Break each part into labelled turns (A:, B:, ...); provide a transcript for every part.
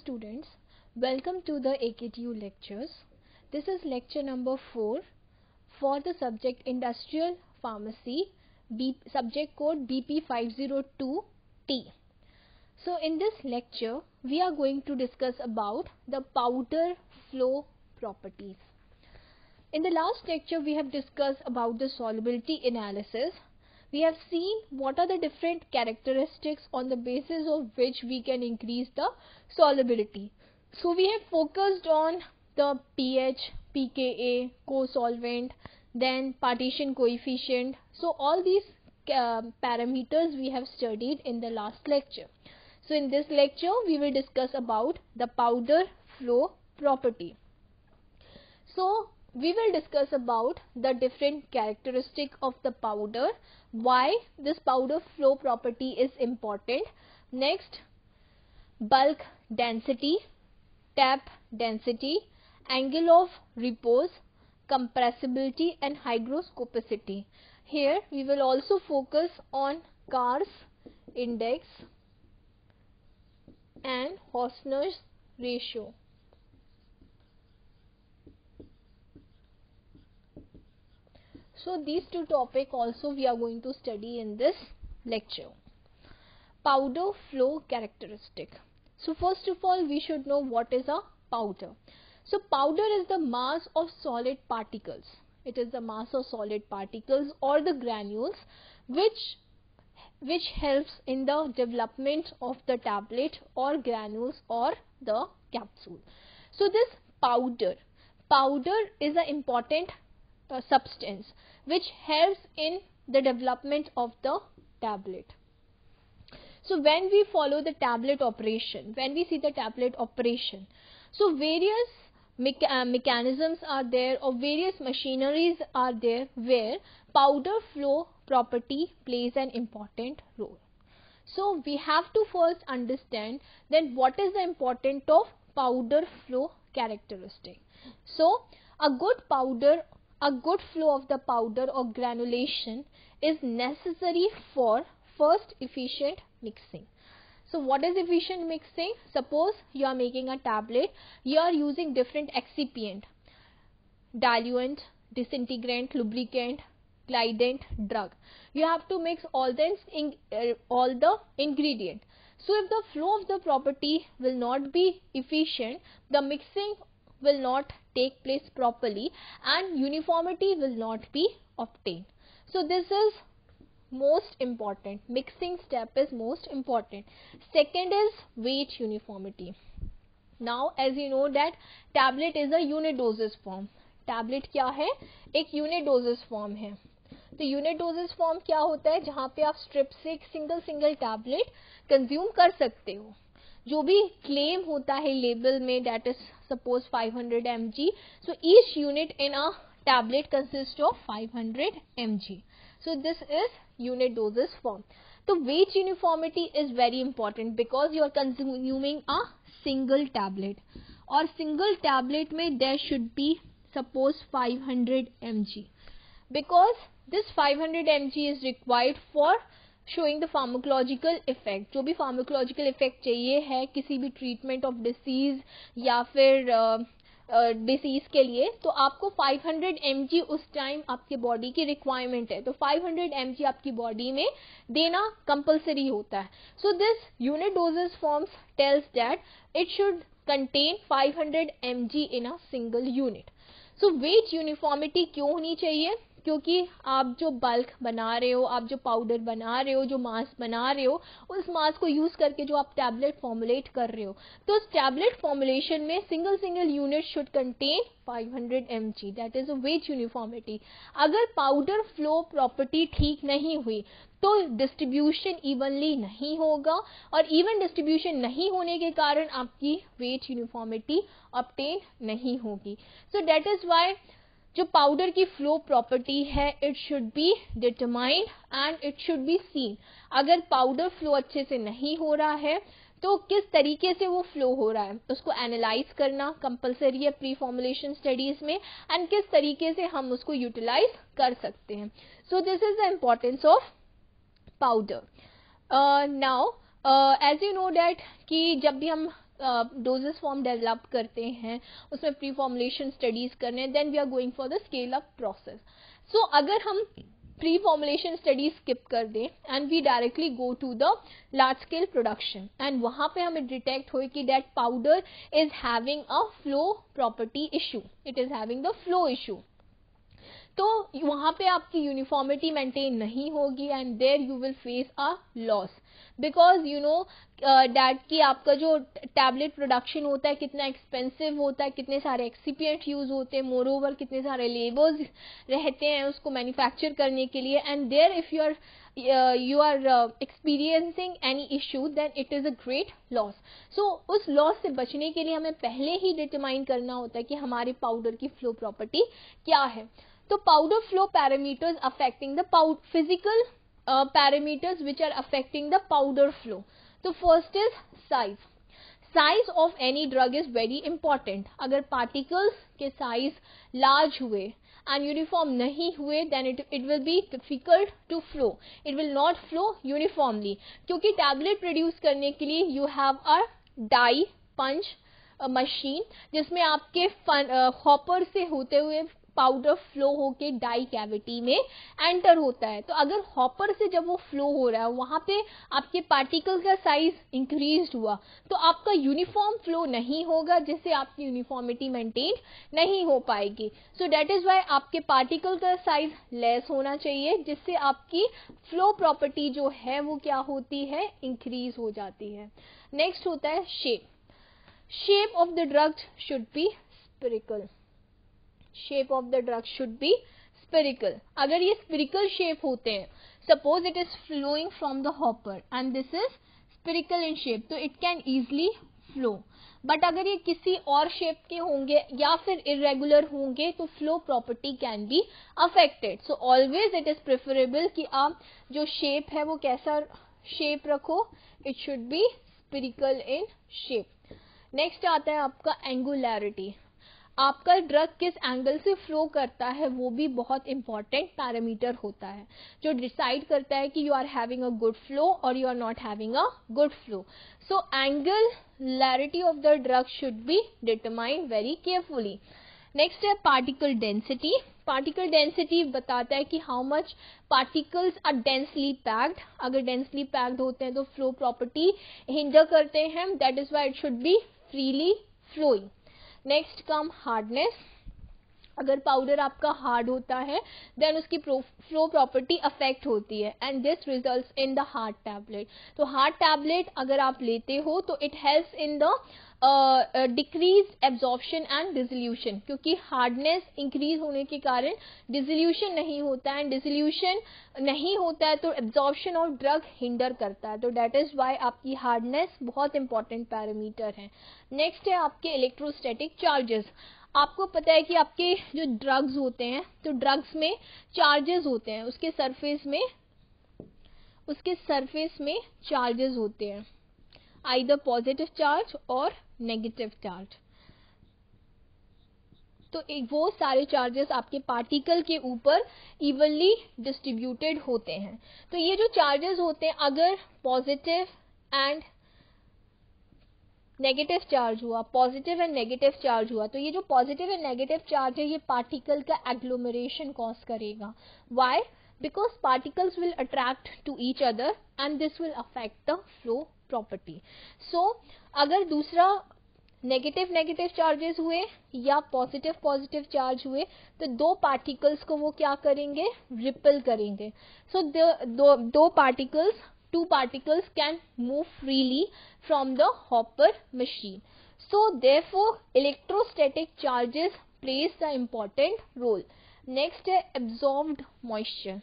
A: Students, welcome to the AKTU lectures. This is lecture number 4 for the subject Industrial Pharmacy, B, subject code BP502T. So in this lecture, we are going to discuss about the powder flow properties. In the last lecture, we have discussed about the solubility analysis we have seen what are the different characteristics on the basis of which we can increase the solubility. So we have focused on the pH, pKa, co-solvent, then partition coefficient. So all these uh, parameters we have studied in the last lecture. So in this lecture we will discuss about the powder flow property. So we will discuss about the different characteristic of the powder why this powder flow property is important. Next bulk density tap density angle of repose compressibility and hygroscopicity. Here we will also focus on Carr's index and Hausner's ratio So these two topic also we are going to study in this lecture. Powder flow characteristic. So first of all we should know what is a powder. So powder is the mass of solid particles. It is the mass of solid particles or the granules which which helps in the development of the tablet or granules or the capsule. So this powder, powder is an important uh, substance which helps in the development of the tablet. So when we follow the tablet operation, when we see the tablet operation, so various uh, mechanisms are there or various machineries are there where powder flow property plays an important role. So we have to first understand then what is the importance of powder flow characteristic. So a good powder a good flow of the powder or granulation is necessary for first efficient mixing. So what is efficient mixing? Suppose you are making a tablet, you are using different excipient, diluent, disintegrant, lubricant, glidant, drug. You have to mix all the, uh, all the ingredient. So if the flow of the property will not be efficient, the mixing will not take place properly and uniformity will not be obtained. So this is most important mixing step is most important second is weight uniformity now as you know that tablet is a unit doses form tablet क्या है एक unit doses form है तो unit doses form क्या होता है जहां पे आप स्ट्रिप से एक सिंगल सिंगल टैबलेट कंज्यूम कर सकते हो जो भी क्लेम होता है लेबल में date is suppose 500 hundred M G so each unit in a tablet consist of five hundred M G so this is unit doses form तो weight uniformity is very important because you are consuming a single tablet और single tablet में they should be suppose five hundred M G because this five hundred M G is required for showing the pharmacological effect जो भी pharmacological effect चाहिए है किसी भी treatment of disease या फिर डिसीज uh, के लिए तो आपको 500 mg उस टाइम आपके बॉडी की रिक्वायरमेंट है। तो 500 mg आपकी बॉडी में देना कंपलसरी होता है। So this unit doses forms tells that it should contain 500 mg in a single unit so weight uniformity क्यों होनी चाहिए? क्योंकि आप जो बल्क बना रहे हो, आप जो पाउडर बना रहे हो, जो मास्क बना रहे हो, उस मास्क को यूज़ करके जो आप टैबलेट फॉर्मुलेट कर रहे हो तो उस टैबलेट फॉर्मुलेशन में single single unit should contain 500 M G that is a weight uniformity अगर पाउडर फ्लो प्रॉपर्टी ठीक नहीं हुई तो डिस्ट्रीब्यूशन इवनली नहीं होगा और इवन डिस्ट्रीब्यूशन नहीं होने के कारण आपकी वेट यूनिफॉर्मिटी अपटेन नहीं होगी. सो दैट इज़ वाई जो पाउडर की फ्लो प्रॉपर्टी है it should be determined and it should be seen अगर पाउडर फ्लो अच्छे से नहीं हो रहा है तो किस तरीके से वो फ्लो हो रहा है? उसको एनालाइज करना कंपलसरी है प्री फॉर्मुलेशन स्टडीज़ में एंड किस तरीके से हम उसको यूटिलाइज कर सकते हैं? So this is the importance of powder now as you know that कि जब भी हम डोजेस फॉर्म डेवलप करते हैं, उसमें प्री फॉर्मुलेशन स्टडीज़ करने then we are going for the scale up process so अगर हम प्री फॉर्मुलेशन स्टडीज़ स्किप कर दें and we directly go to the large scale production and वहाँ पे हमें डिटेक्ट हो कि that powder is having a flow property issue it is having the flow issue तो वहाँ पे आपकी यूनिफॉर्मिटी मेंटेन नहीं होगी and there you will face a loss because you know that कि आपका जो टैबलेट प्रोडक्शन होता है, कितना एक्सपेंसिव होता है, कितने सारे एक्सीपियंट यूज़ होते हैं मोर ओवर कितने सारे लेबर्स रहते हैं उसको मैन्युफैक्चर करने के लिए and there if you are you are experiencing any issue then it is a great loss so उस लॉस से बचने के लिए हमें पहले ही डिटरमाइन करना होता है कि हमारे पाउडर की फ्लो प्रॉपर्टी क्या है। तो powder flow parameters affecting the powder physical parameters which are affecting the powder flow तो first is size size of any drug is very important अगर पार्टिकल्स के साइज़ लार्ज हुए एंड यूनिफॉर्म नहीं हुए then it it will be difficult to flow it will not flow uniformly क्योंकि tablet produce करने के लिए you have a die punch machine जिसमें आपके फन हॉपर से होते हुए पाउडर फ्लो होके डाई कैविटी में एंटर होता है। तो अगर हॉपर से जब वो फ्लो हो रहा है, वहाँ पे आपके पार्टिकल का साइज़ इंक्रीज हुआ तो आपका यूनिफॉर्म फ्लो नहीं होगा, जिससे आपकी यूनिफॉर्मिटी मेंटेन नहीं हो पाएगी। सो डेट इज़ वाई आपके पार्टिकल का साइज़ लेस होना चाहिए, जिससे आपकी फ्लो प्रॉपर्टी जो है, वो क्या होती है इंक्रीज हो जाती है। नेक्स्ट होता है shape shape of the drugs should be spherical shape of the drug should be spherical अगर ये स्पेरिकल शेप होते हैं suppose it is flowing from the hopper and this is spherical in shape तो it can easily flow but अगर ये किसी और shape के होंगे या फिर इरेगुलर होंगे तो flow property can be affected so always it is preferable कि आप जो शेप है वो कैसा शेप रखो it should be spherical in shape next आता है आपका एंगुलैरिटी आपका ड्रग किस एंगल से फ्लो करता है, वो भी बहुत इंपॉर्टेंट पैरामीटर होता है, जो डिसाइड करता है कि you are having a good flow और you are not having a good flow so angularity of the drug should be determined very carefully next है पार्टिकल डेंसिटी पार्टिकल डेंसिटी बताता है कि how much particles are densely packed अगर densely packed होते हैं तो flow property hinder करते हैं. That is why it should be freely flowing next come hardness अगर पाउडर आपका हार्ड होता है देन उसकी फ्लो प्रॉपर्टी अफेक्ट होती है and this result in the hard tablet तो हार्ड टैबलेट अगर आप लेते हो तो it helps in the decrease absorption and dissolution क्योंकि हार्डनेस इंक्रीज होने के कारण डिजोल्यूशन नहीं होता एंड डिजोल्यूशन नहीं होता है तो एब्जॉर्प्शन ऑफ़ ड्रग हिंडर करता है। तो डेट इज़ वाई आपकी हार्डनेस बहुत इंपॉर्टेंट पैरामीटर है। नेक्स्ट है आपके इलेक्ट्रोस्टैटिक चार्जेस आपको पता है कि आपके जो ड्रग्स होते हैं तो ड्रग्स में चार्जेस होते हैं। उसके सरफेस में, उसके सरफेस में चार्जेस होते हैं। आइदर पॉजिटिव चार्ज और नेगेटिव चार्ज तो वो सारे चार्जेस आपके पार्टिकल के ऊपर इवनली डिस्ट्रीब्यूटेड होते हैं। तो ये जो चार्जेस होते हैं, अगर पॉजिटिव एंड नेगेटिव चार्ज हुआ पॉजिटिव एंड नेगेटिव चार्ज हुआ तो ये जो पॉजिटिव एंड नेगेटिव चार्ज है, ये पार्टिकल का एग्लोमरेशन कॉज करेगा। Why Because particles will attract to each other and this will affect the flow property so अगर दूसरा नेगेटिव नेगेटिव चार्जेस हुए या पॉजिटिव पॉजिटिव चार्ज हुए तो दो पार्टिकल्स को वो क्या करेंगे रिपल करेंगे सो so, दो दो particles two particles can move freely from the hopper machine. So therefore electrostatic charges plays the important role. Next है absorbed moisture.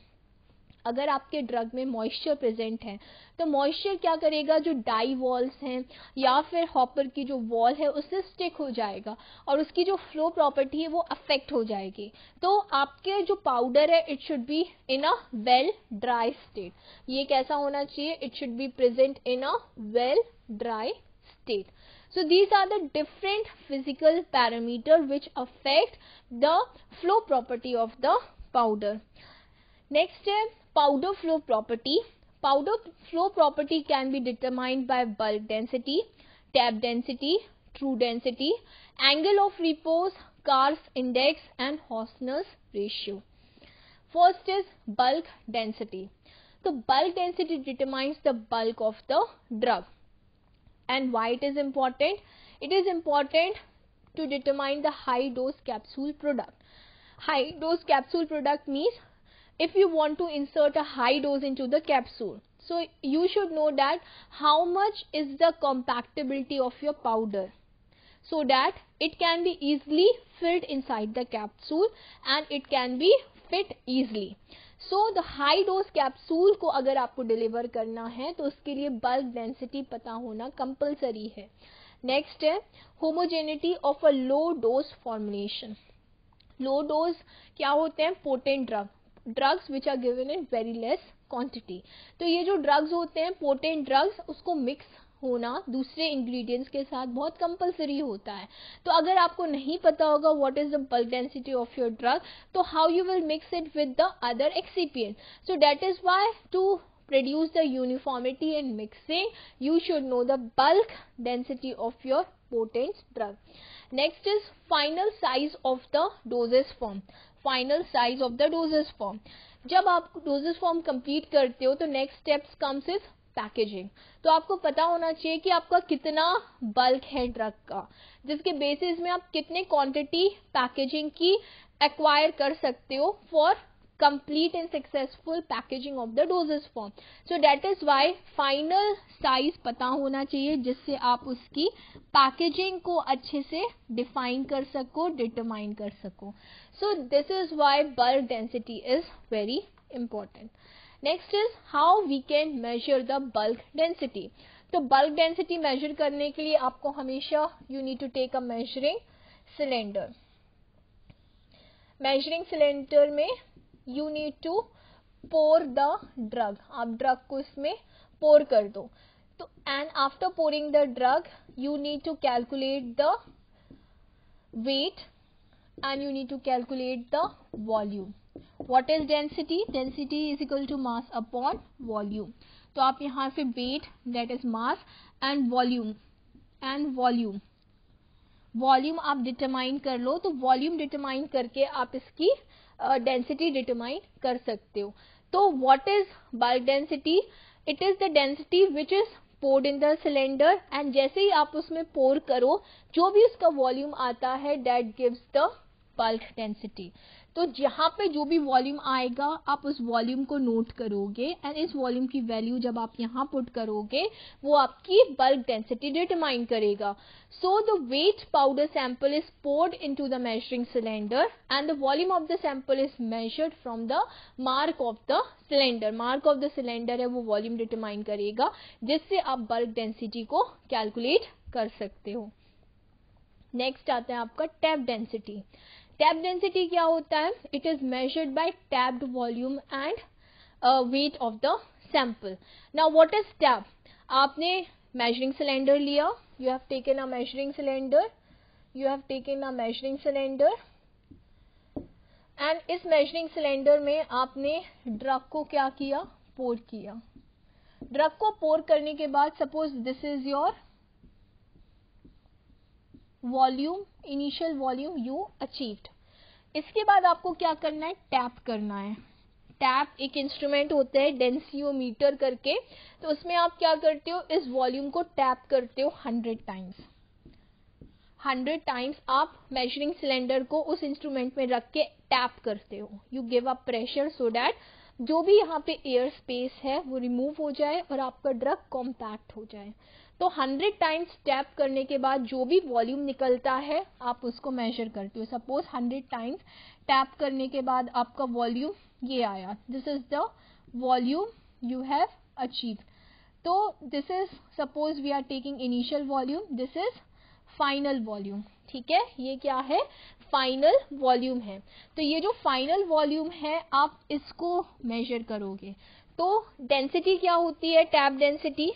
A: अगर आपके ड्रग में मॉइस्चर प्रेजेंट है तो मॉइस्चर क्या करेगा? जो डाई वॉल्स हैं, या फिर हॉपर की जो वॉल है, उससे स्टिक हो जाएगा और उसकी जो फ्लो प्रॉपर्टी है, वो अफेक्ट हो जाएगी। तो आपके जो पाउडर है it should be in a well dry state ये कैसा होना चाहिए? It should be present in a well dry state So, these are the different physical parameter which affect the flow property of the powder. Next है powder flow property powder flow property can be determined by bulk density tap density, true density, angle of repose, Karp's index and Hausner's ratio. First is bulk density. So bulk density determines the bulk of the drug. And why it is important? It is important to determine the high dose capsule product. High dose capsule product means if you want to insert a high dose into the capsule. So you should know that how much is the compactability of your powder so that it can be easily filled inside the capsule and it can be fit easily. So the high dose capsule को अगर आपको deliver करना है तो उसके लिए bulk density पता होना कंपलसरी है नेक्स्ट है homogeneity of a low dose formulation low dose क्या होते हैं potent drug Drugs which are given in very less quantity तो ये जो ड्रग्स होते हैं पोटेंट ड्रग्स उसको मिक्स होना दूसरे इंग्रेडिएंट्स के साथ बहुत कंपलसरी होता है। तो अगर आपको नहीं पता होगा what is the bulk density of your drug तो how you will mix it with the other excipient so that is why to produce the uniformity in mixing, you should know the bulk density of your potent drug. Next is final size of the dosage form final size of the dosage form जब आप doses form complete करते हो तो next steps comes is packaging तो आपको पता होना चाहिए कि आपका कितना बल्क है ड्रग का जिसके बेसिस में आप कितने क्वांटिटी पैकेजिंग की एक्वायर कर सकते हो for complete and successful packaging of the dosage form so that is why final size पता होना चाहिए, जिससे आप उसकी पैकेजिंग को अच्छे से डिफाइन कर सको डिटरमाइन कर सको। So this is why bulk density is very important next is how we can measure the bulk density तो बल्क डेंसिटी मेजर करने के लिए आपको हमेशा you need to take a measuring cylinder measuring cylinder में you need to pour the drug आप drug को इसमें पोर कर दो। तो and after pouring the drug you need to calculate the weight and you need to calculate the volume what is density? Density is equal to mass upon volume. तो आप यहाँ से weight, that is mass, and volume and volume. Volume आप determine कर लो तो volume determine करके आप इसकी डेंसिटी डिटरमाइन कर सकते हो। तो what is bulk density it is the density which is poured in the cylinder and जैसे ही आप उसमें पोर करो, जो भी उसका वॉल्यूम आता है that gives the bulk density तो जहाँ पे जो भी वॉल्यूम आएगा, आप उस वॉल्यूम को नोट करोगे एंड इस वॉल्यूम की वैल्यू जब आप यहाँ पुट करोगे, वो आपकी बल्क डेंसिटी डिटरमाइन करेगा। So the weight powder sample is poured into the measuring cylinder and the volume of the sample is measured from the mark of the cylinder mark of the cylinder है, वो volume determine करेगा, जिससे आप bulk density को calculate कर सकते हो। Next आता है आपका टैप डेंसिटी टैप डेंसिटी क्या होता है? It is measured by tapped volume and weight of the sample now what is tap आपने मेजरिंग सिलेंडर लिया। You have taken a measuring cylinder you have taken a measuring cylinder and इस measuring cylinder में आपने drug को क्या किया? पोर किया। Drug को पोर करने के बाद suppose this is your volume initial volume you achieved इसके बाद आपको क्या करना है? टैप करना है। टैप एक इंस्ट्रूमेंट होता है डेंसियोमीटर करके। तो उसमें आप क्या करते हो? इस वॉल्यूम को टैप करते हो हंड्रेड टाइम्स हंड्रेड टाइम्स आप मेजरिंग सिलेंडर को उस इंस्ट्रूमेंट में रख के टैप करते हो। You give a pressure so that जो भी यहाँ पे एयर स्पेस है, वो रिमूव हो जाए और आपका ड्रग कॉम्पैक्ट हो जाए। तो 100 टाइम्स टैप करने के बाद जो भी वॉल्यूम निकलता है, आप उसको मेजर करते हो। सपोज़ 100 टाइम्स टैप करने के बाद आपका वॉल्यूम ये आया। This is the volume you have achieve तो this is suppose we are taking initial volume this is final volume ठीक है? ये क्या है? फाइनल वॉल्यूम है। तो ये जो फाइनल वॉल्यूम है, आप इसको मेजर करोगे। तो डेंसिटी क्या होती है? Tap density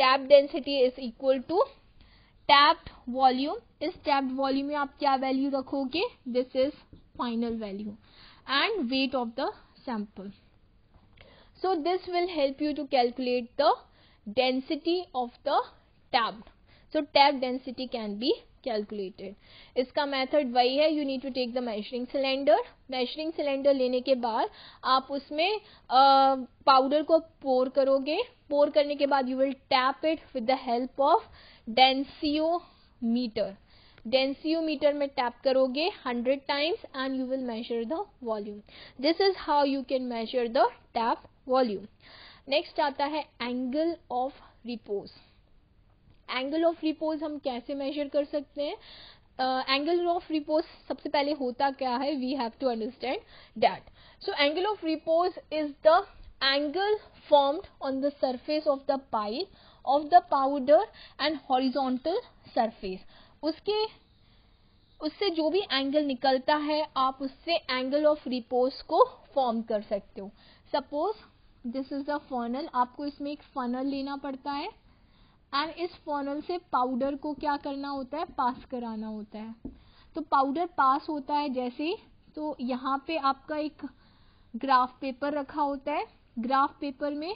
A: tap density is equal to tapped volume इस टैप्ड वॉल्यूम में आप क्या वैल्यू रखोगे this is final value and weight of the sample so this will help you to calculate the density of the tapped so tap density can be calculated. इसका method वही है you need to take the measuring cylinder measuring cylinder लेने के बाद आप उसमें powder को पोर करोगे। पोर करने के बाद you will tap it with the help of densiometer. डेंसियोमीटर में टैप करोगे 100 times and you will measure the volume this is how you can measure the tap volume next आता है angle of repose angle of repose हम कैसे major कर सकते हैं? Angle of repose सबसे पहले होता क्या है? We have to understand that so angle of repose is the angle formed on the surface of the pile of the powder and horizontal surface. उसके, उससे जो भी एंगल निकलता है, आप उससे एंगल ऑफ़ रिपोज को फॉर्म कर सकते हो. Suppose this is the funnel आपको इसमें एक फनल लेना पड़ता है. एंड इस फनल से पाउडर को क्या करना होता है? पास कराना होता है। तो पाउडर पास होता है जैसे तो यहाँ पे आपका एक ग्राफ पेपर रखा होता है। ग्राफ पेपर में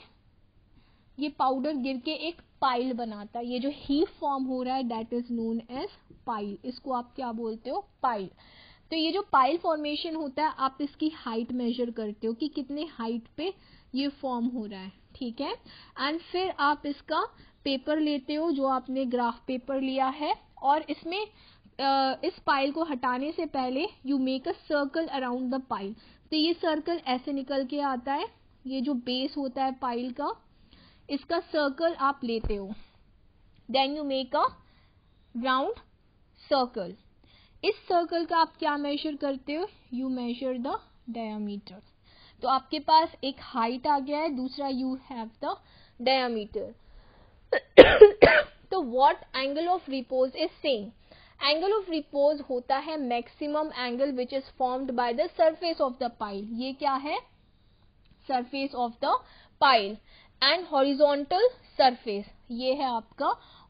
A: ये पाउडर गिर के एक पाइल बनाता है। ये जो ही फॉर्म हो रहा है that is known as pile इसको आप क्या बोलते हो? पाइल तो ये जो पाइल फॉर्मेशन होता है, आप इसकी हाइट मेजर करते हो कि कितने हाइट पे ये फॉर्म हो रहा है। ठीक है? एंड फिर आप इसका पेपर लेते हो, जो आपने ग्राफ पेपर लिया है, और इसमें इस पाइल को हटाने से पहले you make a circle around the pile तो ये सर्कल ऐसे निकल के आता है, ये जो बेस होता है पाइल का, इसका सर्कल आप लेते हो. Then you make a round circle इस सर्कल का आप क्या मेजर करते हो? यू मेजर द डायामीटर तो आपके पास एक हाइट आ गया है, दूसरा यू हैव द डायामीटर तो what angle of repose is same angle of repose होता है maximum angle which is formed by the surface of the pile ये क्या है? Surface of the pile and horizontal surface ये है आपका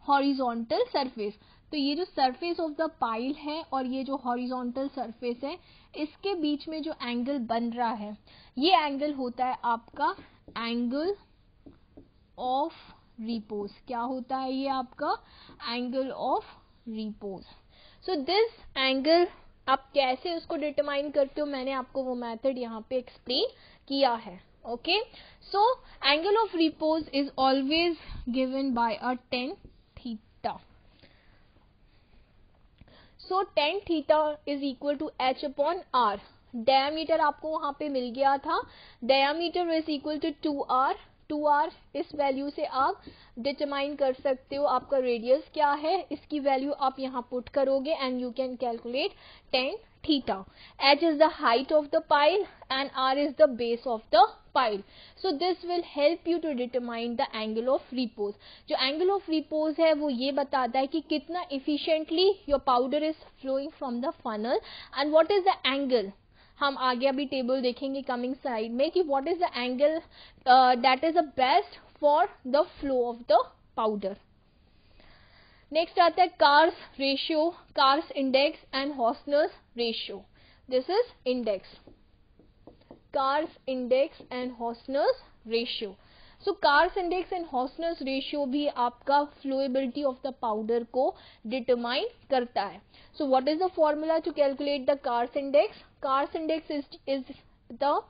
A: horizontal surface तो ये जो सरफेस ऑफ़ द पाइल है और ये जो हॉरिजॉन्टल सरफेस है, इसके बीच में जो एंगल बन रहा है, ये एंगल होता है आपका एंगल ऑफ़ रिपोज क्या होता है ये आपका? Angle of repose so this angle आप कैसे उसको डिटरमाइन करते हो? मैंने आपको वो मेथड यहाँ पे एक्सप्लेन किया है okay so angle of repose is always given by a tan theta so tan theta is equal to h upon r diameter आपको वहाँ पे मिल गया था. Diameter is equal to two r two r इस value से आप डिटमाइन कर सकते हो आपका रेडियस क्या है। इसकी वैल्यू आप यहाँ पुट करोगे and you can calculate tan theta H is the height of the pile and R is the base of the pile so this will help you to determine the angle of repose जो angle of repose है, वो ये बताता है कि कितना efficiently your powder is flowing from the funnel and what is the angle हम आगे अभी टेबल देखेंगे कमिंग साइड में कि what is the angle that is the best for the flow of the powder next आता है Carr's ratio Carr's index and Hausner's ratio this is index Carr's index and Hausner's ratio so Carr's index and Hausner's ratio भी आपका flowability of the powder को determine करता है. So what is the formula to calculate the Carr's index Carr's index is is the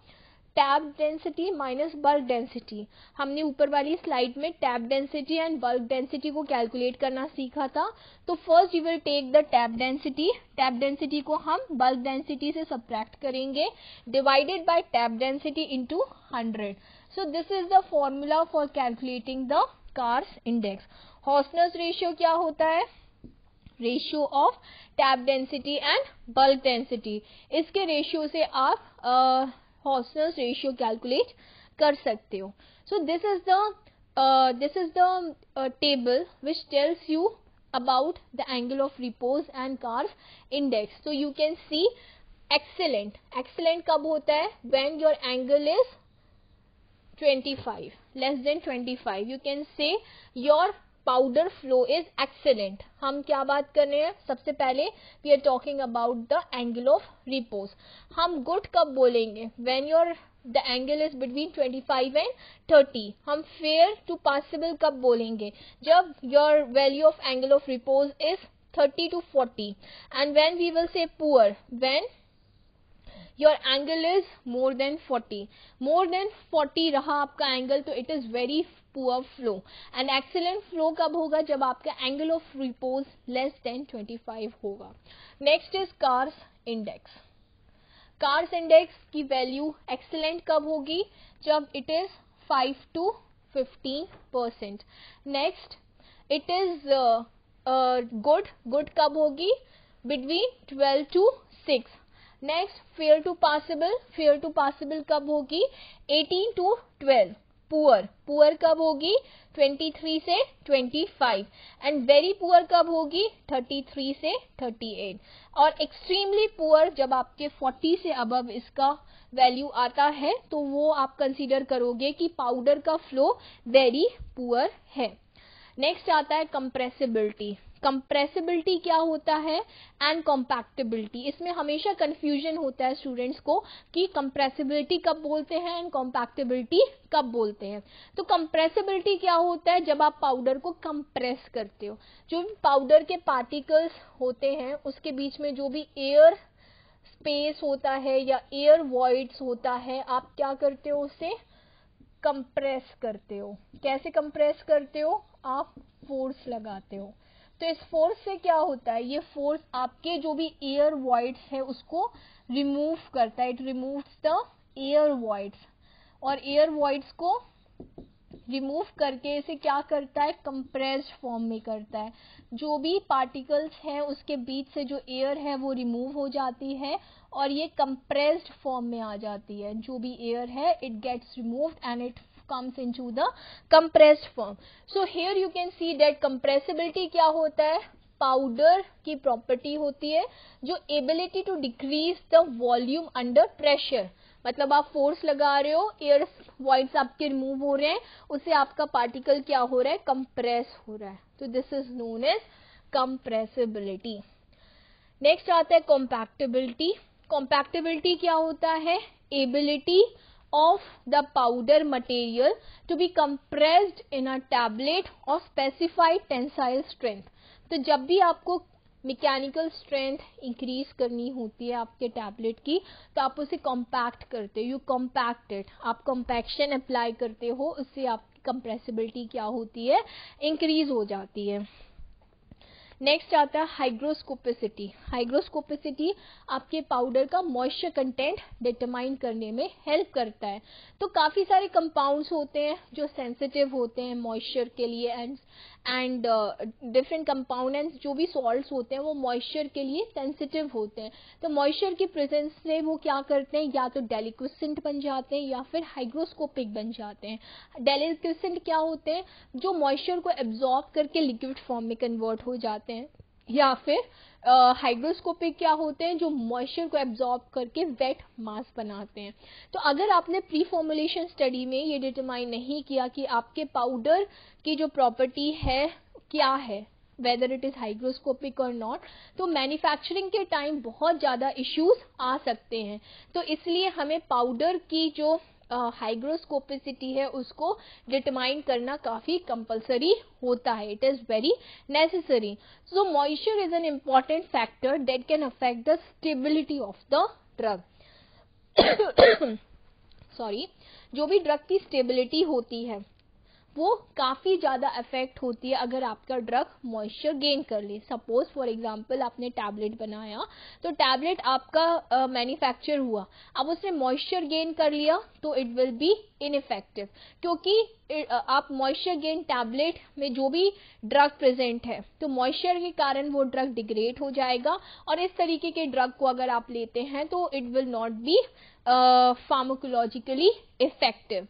A: tap density minus bulk density हमने ऊपर वाली slide में tap density and bulk density को calculate करना सीखा था। तो first you will take the tap density tap density को हम बल्क डेंसिटी से सब्ट्रैक्ट करेंगे। Divided by tap density into 100 so this is the formula for calculating the Carr's index Hausner's ratio क्या होता है? Ratio of tap density and bulk density इसके ratio से आप हॉस्टल्स रेशियो कैलकुलेट कर सकते हो। So this is the this is the table which tells you about the angle of repose and Carr's index so you can see excellent excellent कब होता है? When your angle is 25, five less than twenty five you can say your powder flow is excellent हम क्या बात कर रहे हैं? सबसे पहले we are talking about the angle of repose हम गुड कब बोलेंगे? When your the angle is between 25 and 30 हम फेयर टू पॉसिबल कब बोलेंगे? जब your value of angle of repose is 30 to 40 and when we will say poor, when your angle is more than 40 more than 40 रहा आपका angle तो it is very poor flow and excellent flow कब होगा? जब आपका angle of repose less than 25 होगा। Next is Carr's index Carr's index की value excellent कब होगी? जब it is 5 to 15 percent next it is good good कब होगी? Between twelve to six next fair to possible fair to possible कब होगी? Eighteen to twelve poor poor कब होगी? 23 से 25 एंड वेरी पुअर कब होगी? 33 से 38 और एक्सट्रीमली पुअर जब आपके 40 से अबव इसका वैल्यू आता है तो वो आप कंसीडर करोगे कि पाउडर का फ्लो वेरी पुअर है। नेक्स्ट आता है कंप्रेसिबिलिटी कंप्रेसिबिलिटी क्या होता है एंड कॉम्पैक्टेबिलिटी इसमें हमेशा कंफ्यूजन होता है स्टूडेंट्स को कि कंप्रेसिबिलिटी कब बोलते हैं एंड कॉम्पैक्टेबिलिटी कब बोलते हैं। तो कंप्रेसिबिलिटी क्या होता है? जब आप पाउडर को कंप्रेस करते हो। जो भी पाउडर के पार्टिकल्स होते हैं, उसके बीच में जो भी एयर स्पेस होता है या एयर वॉइड्स होता है, आप क्या करते हो उसे कंप्रेस करते हो। कैसे कंप्रेस करते हो? आप फोर्स लगाते हो। तो इस फोर्स से क्या होता है? ये फोर्स आपके जो भी एयर वॉइड्स है, उसको रिमूव करता है। It remove the air voids और एयर वॉइड्स को रिमूव करके इसे क्या करता है? कंप्रेस्ड फॉर्म में करता है। जो भी पार्टिकल्स हैं, उसके बीच से जो एयर है, वो रिमूव हो जाती है और ये कंप्रेस्ड फॉर्म में आ जाती है। जो भी एयर है it gets removed and it comes into the compressed form. So, here you can see that compressibility क्या होता है? पाउडर की प्रॉपर्टी होती है, जो ability to decrease the volume under pressure मतलब आप फोर्स लगा रहे हो एयर वॉइड्स आपके रिमूव हो रहे हैं, उससे आपका पार्टिकल क्या हो रहा है? कंप्रेस हो रहा है. तो this is known as compressibility next आता है कॉम्पैक्टेबिलिटी कॉम्पैक्टेबिलिटी क्या होता है? Ability of the powder material to be compressed in a tablet of specified tensile strength. तो जब भी आपको मैकेनिकल स्ट्रेंथ इंक्रीज करनी होती है आपके टैबलेट की तो आप उसे कॉम्पैक्ट करते हो। यू कॉम्पैक्टेड आप कॉम्पैक्शन अप्लाई करते हो, उससे आपकी कंप्रेसिबिलिटी क्या होती है? इंक्रीज हो जाती है। नेक्स्ट आता है हाइग्रोस्कोपिसिटी हाइग्रोस्कोपिसिटी आपके पाउडर का मॉइस्चर कंटेंट डिटरमाइन करने में हेल्प करता है। तो काफ़ी सारे कंपाउंड्स होते हैं जो सेंसिटिव होते हैं मॉइस्चर के लिए एंड एंड डिफरेंट कंपाउंड जो भी सॉल्ट्स होते हैं, वो मॉइस्चर के लिए सेंसिटिव होते हैं। तो मॉइस्चर की प्रेजेंस से वो क्या करते हैं? या तो डेलिक्विसेंट बन जाते हैं या फिर हाइग्रोस्कोपिक बन जाते हैं। डेलिक्विसेंट क्या होते हैं? जो मॉइस्चर को एब्जॉर्ब करके लिक्विड फॉर्म में कन्वर्ट हो जाते हैं। या फिर हाइग्रोस्कोपिक क्या होते हैं जो मॉइस्चर को एब्जॉर्ब करके वेट मास बनाते हैं? तो अगर आपने प्री फॉर्मुलेशन स्टडी में ये डिटरमाइन नहीं किया कि आपके पाउडर की जो प्रॉपर्टी है, क्या है वेदर इट इज़ हाइग्रोस्कोपिक और नॉट तो मैन्युफैक्चरिंग के टाइम बहुत ज़्यादा इश्यूज़ आ सकते हैं। तो इसलिए हमें पाउडर की जो हाइग्रोस्कोपिसिटी है, उसको डिटरमाइन करना काफ़ी कंपलसरी होता है। It is very necessary so moisture is an important factor that can affect the stability of the drug sorry जो भी ड्रग की स्टेबिलिटी होती है वो काफ़ी ज़्यादा अफेक्ट होती है अगर आपका ड्रग मॉइस्चर गेन कर ले। सपोज़ फॉर एग्जांपल आपने टैबलेट बनाया तो टैबलेट आपका मैन्युफैक्चर uh, हुआ। अब उसने मॉइस्चर गेन कर लिया तो इट विल बी इनफेक्टिव क्योंकि आप मॉइस्चर गेन टैबलेट में जो भी ड्रग प्रेजेंट है तो मॉइस्चर के कारण वो ड्रग डिग्रेड हो जाएगा। और इस तरीके के ड्रग को अगर आप लेते हैं तो it will not be pharmacologically effective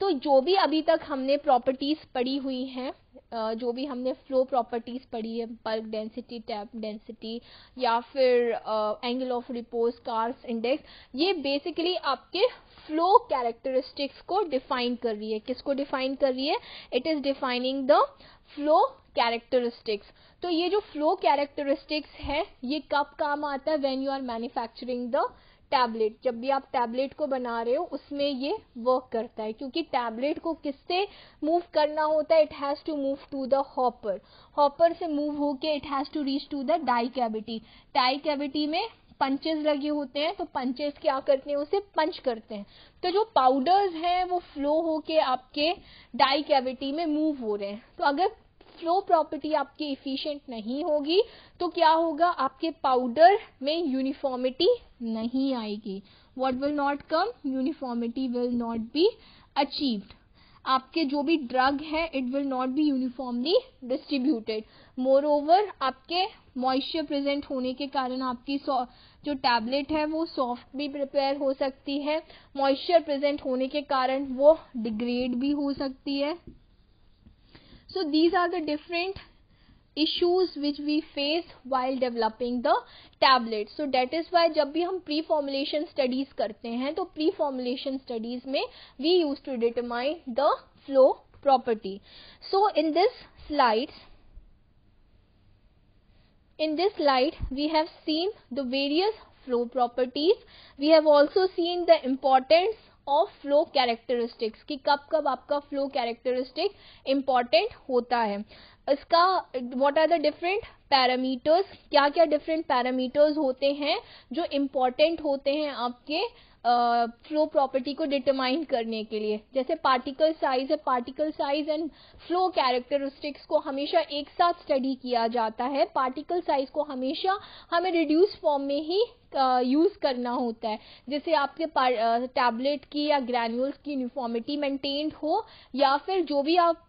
A: तो जो भी अभी तक हमने प्रॉपर्टीज़ पढ़ी हुई हैं जो भी हमने फ्लो प्रॉपर्टीज़ पढ़ी है बल्क डेंसिटी टैप डेंसिटी या फिर angle of repose Carr's index ये बेसिकली आपके फ्लो कैरेक्टरिस्टिक्स को डिफाइन कर रही है। किसको डिफाइन कर रही है? It is defining the flow characteristics तो ये जो फ्लो कैरेक्टरिस्टिक्स है, ये कब काम आता है? When you are manufacturing the tablet जब भी आप टैबलेट को बना रहे हो, उसमें ये वर्क करता है, क्योंकि टैबलेट को किससे मूव करना होता है? It has to move to the hopper hopper से मूव होके it has to reach to the die cavity die cavity में पंचेस लगे होते हैं तो पंचेस क्या करते हैं? उसे पंच करते हैं। तो जो पाउडर्स हैं, वो फ्लो होके आपके डाई कैविटी में मूव हो रहे हैं। तो अगर फ्लो प्रॉपर्टी आपकी इफिशियंट नहीं होगी तो क्या होगा? आपके पाउडर में यूनिफॉर्मिटी नहीं आएगी। What will not come uniformity will not be achieved आपके जो भी ड्रग है it will not be uniformly distributed moreover आपके मॉइस्चर प्रेजेंट होने के कारण आपकी जो टैबलेट है, वो सॉफ्ट भी प्रिपेयर हो सकती है। मॉइस्चर प्रेजेंट होने के कारण वो डिग्रेड भी हो सकती है। So these are the different issues which we face while developing the tablet. So that is why जब भी हम pre formulation studies करते हैं तो pre formulation studies में we used to determine the flow property. So in this slides in this slide we have seen the various flow properties. We have also seen the importance of flow characteristics कि कब कब आपका flow characteristic important होता है। इसका what are the different parameters क्या क्या different parameters होते हैं जो इंपॉर्टेंट होते हैं आपके फ्लो uh, प्रॉपर्टी को डिटरमाइन करने के लिए? जैसे पार्टिकल साइज़ है particle size and flow characteristics को हमेशा एक साथ स्टडी किया जाता है। पार्टिकल साइज़ को हमेशा हमें रिड्यूस फॉर्म में ही यूज़ uh, करना होता है। जैसे आपके टैबलेट uh, की या ग्रैन्यूल्स की यूनिफॉर्मिटी मेंटेन्ड हो या फिर जो भी आप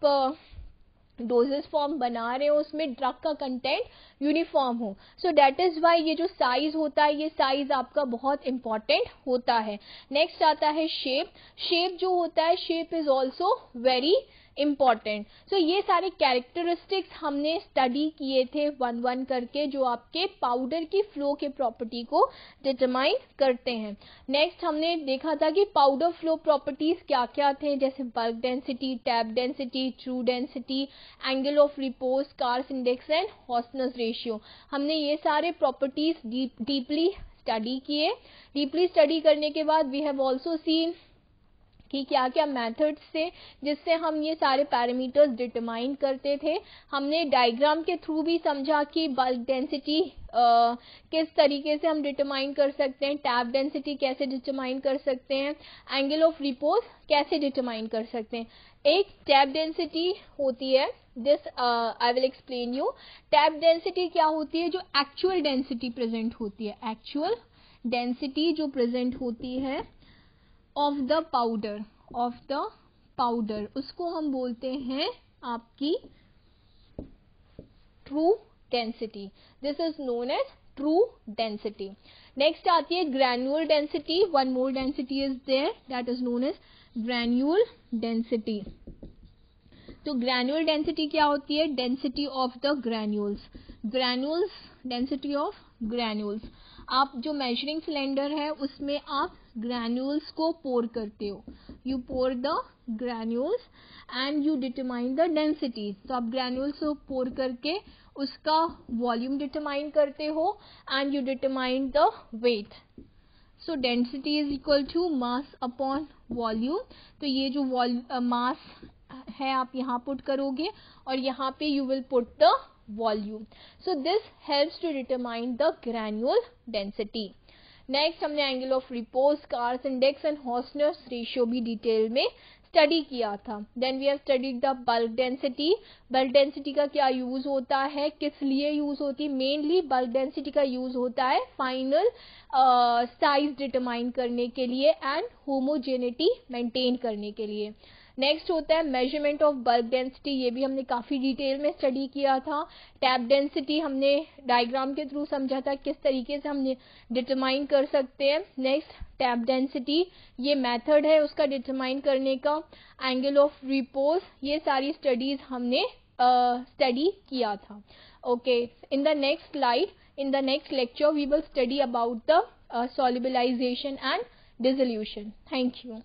A: डोजेस फॉर्म बना रहे हो, उसमें ड्रग का कंटेंट यूनिफॉर्म हो। सो डैट इज़ वाई ये जो साइज़ होता है, ये साइज़ आपका बहुत इंपॉर्टेंट होता है। नेक्स्ट आता है शेप शेप जो होता है shape is also very important so ये सारे कैरेक्टरिस्टिक्स हमने स्टडी किए थे वन वन करके, जो आपके पाउडर की फ्लो के प्रॉपर्टी को डिटरमाइन करते हैं। नेक्स्ट हमने देखा था कि पाउडर फ्लो प्रॉपर्टीज़ क्या क्या थे, जैसे bulk density tap density true density angle of repose Carr's index and Hausner's ratio हमने ये सारे प्रॉपर्टीज़ डीपली स्टडी किए। डीपली स्टडी करने के बाद वी हैव ऑल्सो सीन कि क्या क्या मेथड्स थे जिससे हम ये सारे पैरामीटर्स डिटरमाइन करते थे। हमने डायग्राम के थ्रू भी समझा कि बल्क डेंसिटी किस तरीके से हम डिटरमाइन कर सकते हैं टैप डेंसिटी कैसे डिटरमाइन कर सकते हैं एंगल ऑफ़ रिपोज कैसे डिटरमाइन कर सकते हैं। एक टैप डेंसिटी होती है this I will explain you tap density क्या होती है? जो एक्चुअल डेंसिटी प्रेजेंट होती है। एक्चुअल डेंसिटी जो प्रेजेंट होती है of the powder of the powder उसको हम बोलते हैं आपकी true density this is known as true density next आती है granule density one more density is there that is known as granule density तो ग्रैन्यूल डेंसिटी क्या होती है? Density of the granules granules density of granules आप जो measuring cylinder है उसमें आप ग्रैन्यूल्स को पोर करते हो। You pour the granules and you determine the density तो आप ग्रैन्यूल्स को पोर करके उसका वॉल्यूम डिटरमाइन करते हो and you determine the weight so density is equal to mass upon volume तो ये जो मास uh, है आप यहाँ पुट करोगे और यहाँ पे you will put the volume. So, this helps to determine the granule density. Next हमने angle of repose Carr's index and Hausner's ratio भी डिटेल में स्टडी किया था। Then we have studied the bulk density bulk density का क्या use होता है? किस लिए यूज़ होती? है मेनली बल्क डेंसिटी का यूज़ होता है फाइनल साइज़ डिटरमाइन करने के लिए एंड होमोजेनिटी मेंटेन करने के लिए। नेक्स्ट होता है मेज़रमेंट ऑफ़ बल्क डेंसिटी ये भी हमने काफ़ी डिटेल में स्टडी किया था। टैप डेंसिटी हमने डायग्राम के थ्रू समझा था किस तरीके से हमने डिटरमाइन कर सकते हैं। नेक्स्ट टैप डेंसिटी ये मेथड है उसका डिटरमाइन करने का। एंगल ऑफ़ रिपोज ये सारी स्टडीज़ हमने स्टडी uh, किया था। Okay in the next slide the next lecture we will study about the uh, solubilization and dissolution. Thank you.